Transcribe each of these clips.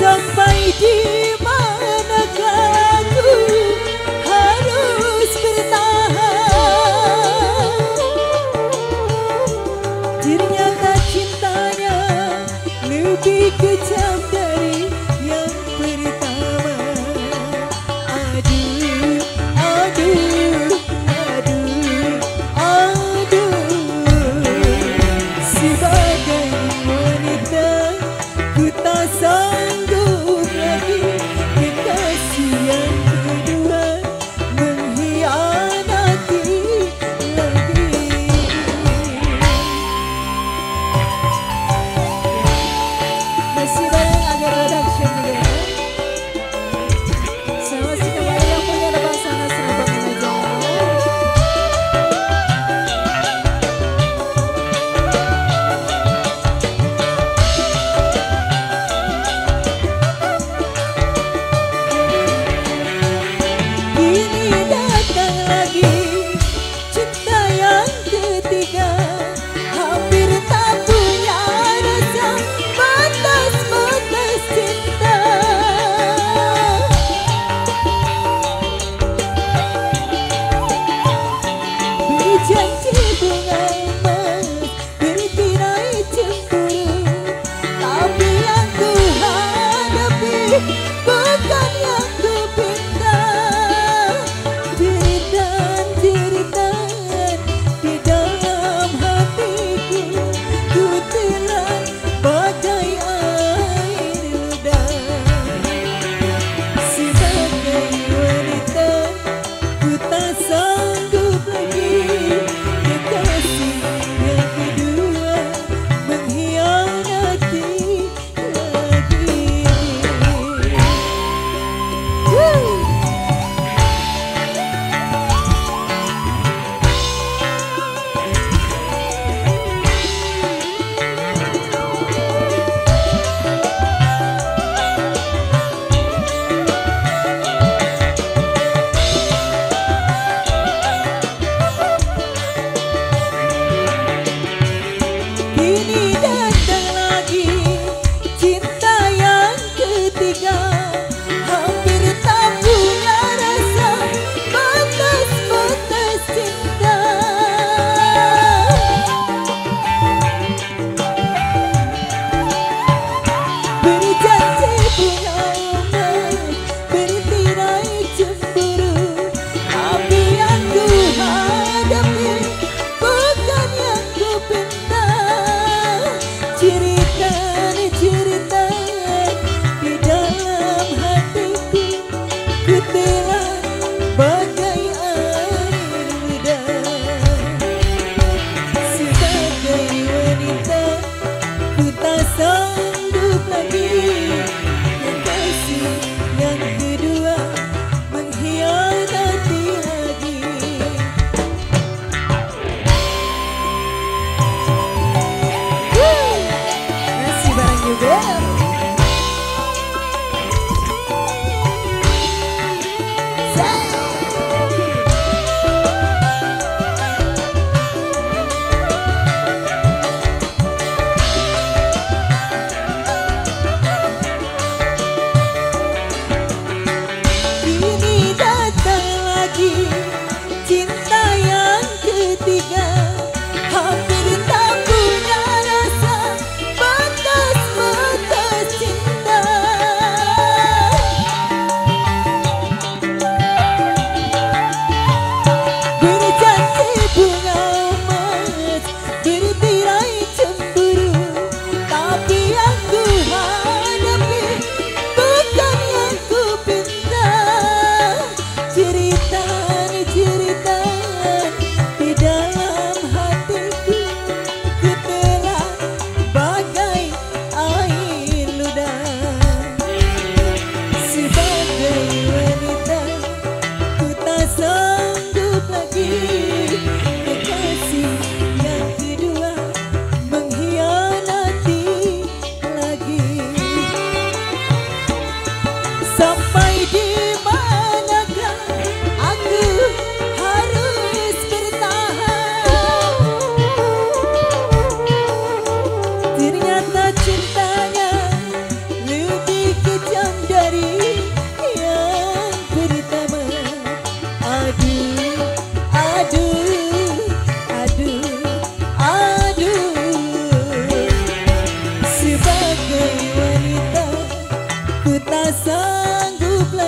sampai di manakah aku harus bertahan. Ternyata cintanya lebih kejam.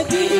again.